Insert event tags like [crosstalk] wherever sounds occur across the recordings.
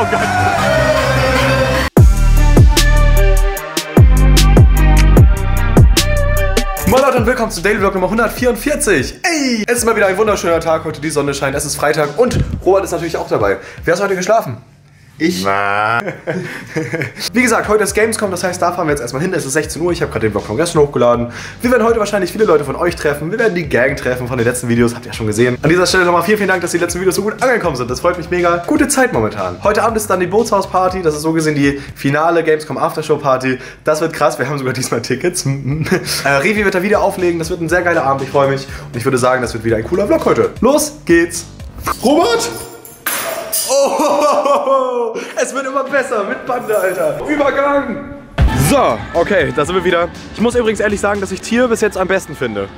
Oh Gott. Moin Leute und willkommen zu Daily Vlog Nummer 144. Ey, es ist mal wieder ein wunderschöner Tag. Heute die Sonne scheint, es ist Freitag und Robert ist natürlich auch dabei. Wer hat heute geschlafen? Ich? Na. [laughs] Wie gesagt, heute ist Gamescom, das heißt, da fahren wir jetzt erstmal hin. Es ist 16 Uhr, ich habe gerade den Vlog von gestern hochgeladen. Wir werden heute wahrscheinlich viele Leute von euch treffen. Wir werden die Gang treffen von den letzten Videos, habt ihr ja schon gesehen. An dieser Stelle nochmal vielen, vielen Dank, dass die letzten Videos so gut angekommen sind. Das freut mich mega. Gute Zeit momentan. Heute Abend ist dann die Bootshaus-Party. Das ist so gesehen die finale Gamescom Aftershow-Party. Das wird krass, wir haben sogar diesmal Tickets. [laughs] äh, Revi wird da wieder auflegen, das wird ein sehr geiler Abend, ich freue mich. Und ich würde sagen, das wird wieder ein cooler Vlog heute. Los geht's! Robert! Oh, [laughs] es wird immer besser mit Bande, Alter. Übergang. So, okay, da sind wir wieder. Ich muss übrigens ehrlich sagen, dass ich Tier bis jetzt am besten finde.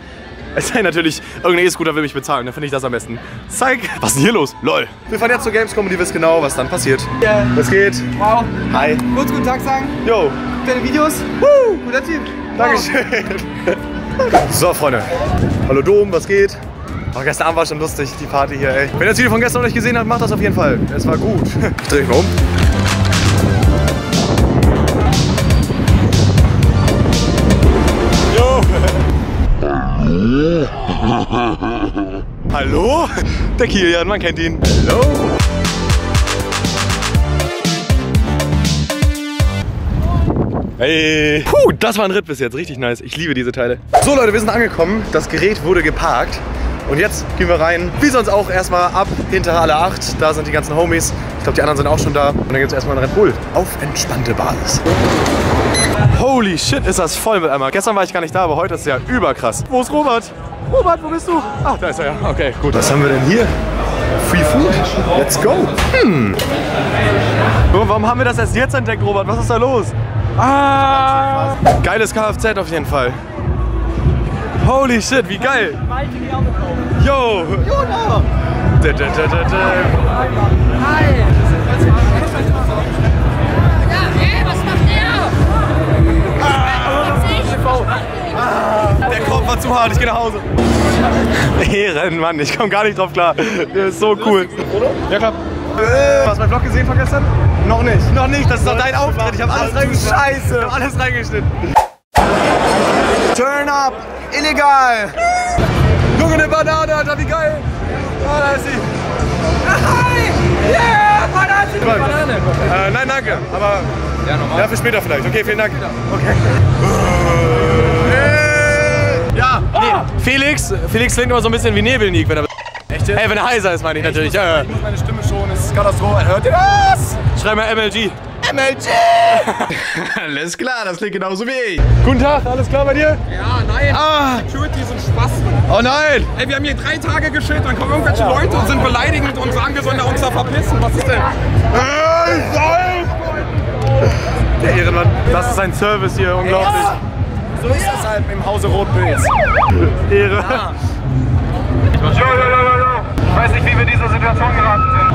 Es sei natürlich, irgendein E-Scooter will mich bezahlen, dann finde ich das am besten. Zeig, was ist denn hier los? Lol. Wir fahren jetzt zur Gamescom und ihr wisst genau, was dann passiert. Ja. Was geht? Wow. Hi. Kurz guten Tag sagen. Yo. Deine Videos. Woo. Guter Typ. Dankeschön. [laughs] So, Freunde. Hallo Dom, was geht? Oh, gestern Abend war schon lustig, die Party hier, ey. Wenn ihr das Video von gestern noch nicht gesehen habt, macht das auf jeden Fall. Es war gut. [laughs] Ich dreh mich mal um. Jo. [laughs] Hallo? Der Kilian, man kennt ihn. Hallo. Hey. Puh, das war ein Ritt bis jetzt. Richtig nice. Ich liebe diese Teile. So Leute, wir sind angekommen. Das Gerät wurde geparkt. Und jetzt gehen wir rein. Wie sonst auch erstmal ab hinter Halle 8. Da sind die ganzen Homies. Ich glaube, die anderen sind auch schon da. Und dann gibt es erstmal einen Red Bull. Auf entspannte Basis. Holy shit, ist das voll mit einmal. Gestern war ich gar nicht da, aber heute ist es ja überkrass. Wo ist Robert? Robert, wo bist du? Ach, da ist er ja. Okay, gut. Was haben wir denn hier? Free Food? Let's go. Hm. Warum haben wir das erst jetzt entdeckt, Robert? Was ist da los? Ah! Geiles Kfz auf jeden Fall. Holy shit, wie geil! Yo! Da, da. Ja, ey, was macht der? Der Kopf war zu hart, ich geh nach Hause. Ehrenmann, ich komm gar nicht drauf klar. Der ist so cool. Ja, klar. Äh, hast du meinen Vlog gesehen von gestern? Noch nicht. Noch nicht, das ist doch dein Auftritt. Ich hab alles reingeschnitten. Scheiße. Ich hab alles reingeschnitten. Turn up! Illegal! Junge, eine Banane, Alter, wie geil! Ah, da ist sie. Hi! Yeah! Banane! Banane! Äh, nein, danke. Aber ja, normal. Ja, für später vielleicht. Okay, vielen Dank. Okay. Äh, Ja, nee. Felix, Felix klingt immer so ein bisschen wie Nebelnik, wenn er. Echt Hey, wenn er heiser ist, meine ich natürlich. Ja, ja. Meine Stimme schon. Es ist Katastrophe. Hört ihr das? Schreib mal MLG. MLG. Alles klar. Das klingt genauso wie ich. Guten Tag, alles klar bei dir? Ja, nein. Ah! Security sind Spasten. Oh nein! Ey, wir haben hier drei Tage geschillt, dann kommen irgendwelche Leute und sind beleidigend und sagen, wir sollen da uns da verpissen. Was ist denn? Der Ehrenmann. Das ist ein Service hier, unglaublich. So ist es halt im Hause Rotpilz. Ehre. Ich weiß nicht, wie wir in diese Situation geraten sind.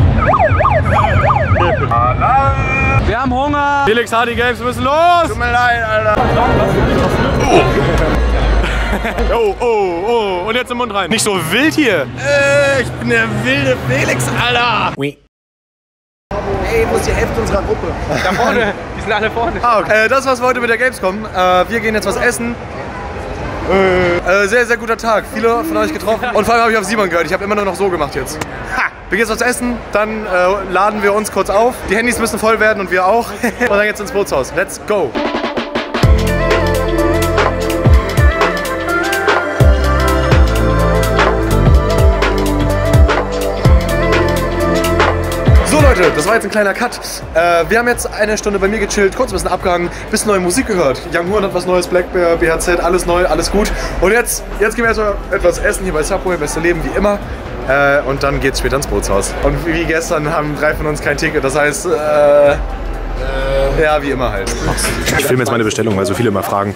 [laughs] Wir haben Hunger. Felix Hardy Games, wir müssen los! Tut mir leid, Alter. [laughs] Oh, oh, oh. Und jetzt im Mund rein. Nicht so wild hier. Äh, ich bin der wilde Felix, Alter. Ey, wo ist die Hälfte unserer Gruppe? Da vorne, die sind alle vorne. Ah, okay. äh, das war's für heute mit der Gamescom. Äh, wir gehen jetzt was essen. Äh, sehr, sehr guter Tag. Viele von euch getroffen. Und vor allem habe ich auf Simon gehört. Ich habe immer nur noch so gemacht jetzt. Ha! Wir gehen jetzt was essen, dann äh, laden wir uns kurz auf. Die Handys müssen voll werden und wir auch. [laughs] und dann geht's ins Bootshaus. Let's go! So Leute, das war jetzt ein kleiner Cut. Äh, wir haben jetzt eine Stunde bei mir gechillt, kurz ein bisschen abgehangen, bisschen neue Musik gehört. Young Horn hat was Neues, Black Bear, BHZ, alles neu, alles gut. Und jetzt, jetzt gehen wir erstmal etwas essen hier bei Subway, beste Leben wie immer. Äh, und dann geht's später ins Bootshaus. Und wie gestern haben drei von uns kein Ticket, das heißt, äh, ja, wie immer halt. Ich filme jetzt meine Bestellung, weil so viele immer fragen.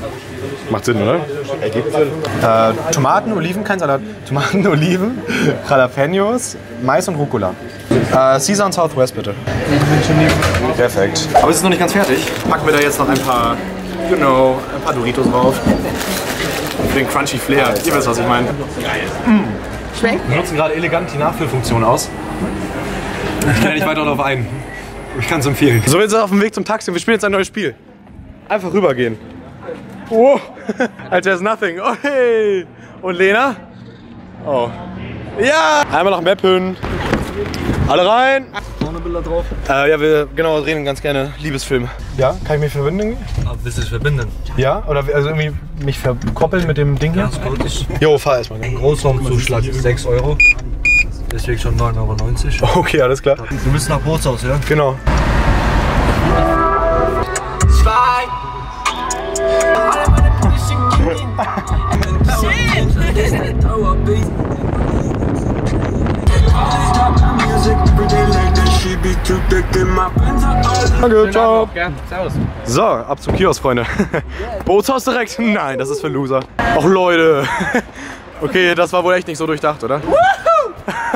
Macht Sinn, oder? Ergibt Sinn. Äh, Tomaten, Oliven, kein Salat. Tomaten, [laughs] Oliven, Jalapenos, Mais und Rucola. Äh, Caesar und Southwest bitte. Perfekt. Aber es ist noch nicht ganz fertig. Packen wir da jetzt noch ein paar, you know, ein paar Doritos drauf. Für den crunchy Flair. Ihr wisst, was ich meine. Geil. Wir nutzen gerade elegant die Nachfüllfunktion aus. Ich gehe nicht weiter darauf ein. Ich kann es empfehlen. So, wir sind auf dem Weg zum Taxi und wir spielen jetzt ein neues Spiel. Einfach rübergehen. Oh, [laughs] als wäre es nothing. Oh, hey. Und Lena? Oh. Ja! Einmal nach Meppen. Alle rein. Vorne Bilder drauf. Äh, ja, wir genau reden ganz gerne Liebesfilm. Ja, kann ich mich verbinden? Aber willst du es verbinden? Ja? Oder also irgendwie mich verkoppeln mit dem Ding hier? Ganz gut. Ich Jo, fahr erstmal. Großraumzuschlag 6 Euro. Deswegen schon 9,90 Euro. [laughs] Okay, alles klar. Du bist nach Bootshaus, ja? Genau. [laughs] Danke, ciao. So, ab zum Kiosk, Freunde. [laughs] Bootshaus direkt? Nein, das ist für Loser. Och, Leute. [laughs] Okay, das war wohl echt nicht so durchdacht, oder? [laughs]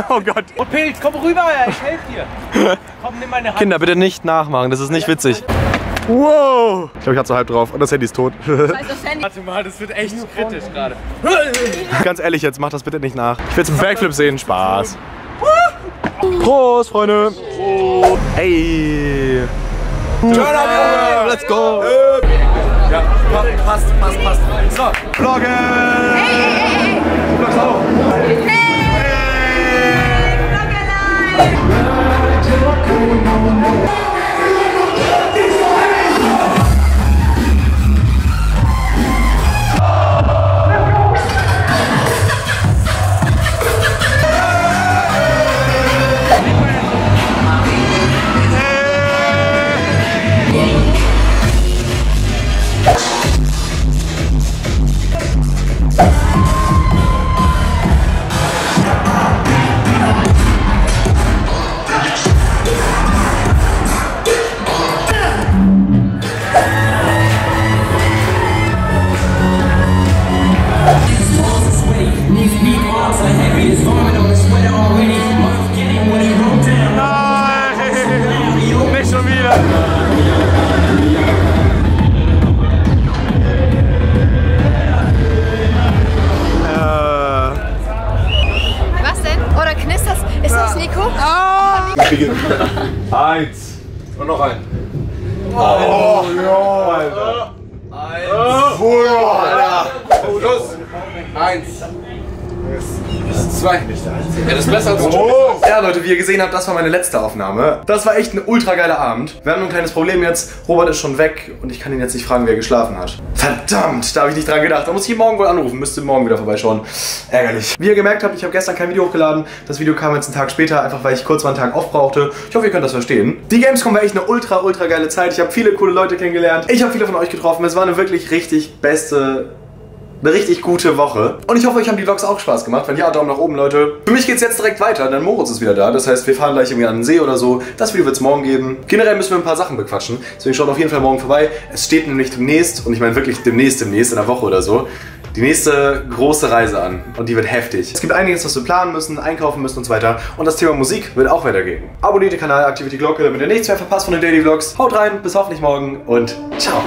Oh Gott. Oh Pilz, komm rüber, ich helfe dir. Komm, nimm meine Hand. Kinder, bitte nicht nachmachen, das ist nicht witzig. Wow! Ich glaube, ich hatte so halb drauf und das Handy ist tot. Warte mal, das wird echt kritisch gerade. Ganz ehrlich jetzt, mach das bitte nicht nach. Ich will jetzt einen Backflip sehen. Spaß. Prost, Freunde. Hey. Turn up, Junge. Let's go. Ja, passt, passt, passt. So, Vloggen. Hey, hey, hey. Vlogs auch. Nein, nicht schon wieder. Was denn? Oder knistert's? Ist das Nico? Eins. Und noch ein. Oh, ja, Alter. Eins. Boah, Alter. Schluss. Eins. Zwei. Ja, das ist besser als oh. Ja, Leute, wie ihr gesehen habt, das war meine letzte Aufnahme. Das war echt ein ultra geiler Abend. Wir haben nur ein kleines Problem jetzt. Robert ist schon weg und ich kann ihn jetzt nicht fragen, wie er geschlafen hat. Verdammt, da habe ich nicht dran gedacht. Da muss ich ihn morgen wohl anrufen. Müsste morgen wieder vorbeischauen. Ärgerlich. Wie ihr gemerkt habt, ich habe gestern kein Video hochgeladen. Das Video kam jetzt einen Tag später, einfach weil ich kurz mal einen Tag aufbrauchte. Ich hoffe, ihr könnt das verstehen. Die Gamescom war echt eine ultra, ultra geile Zeit. Ich habe viele coole Leute kennengelernt. Ich habe viele von euch getroffen. Es war eine wirklich richtig beste eine richtig gute Woche. Und ich hoffe, euch haben die Vlogs auch Spaß gemacht. Wenn ja, Daumen nach oben, Leute. Für mich geht's jetzt direkt weiter, denn Moritz ist wieder da. Das heißt, wir fahren gleich irgendwie an den See oder so. Das Video wird's morgen geben. Generell müssen wir ein paar Sachen bequatschen. Deswegen schaut auf jeden Fall morgen vorbei. Es steht nämlich demnächst, und ich meine wirklich demnächst, demnächst, in einer Woche oder so, die nächste große Reise an. Und die wird heftig. Es gibt einiges, was wir planen müssen, einkaufen müssen und so weiter. Und das Thema Musik wird auch weitergehen. Abonniert den Kanal, aktiviert die Glocke, damit ihr nichts mehr verpasst von den Daily Vlogs. Haut rein, bis hoffentlich morgen und ciao.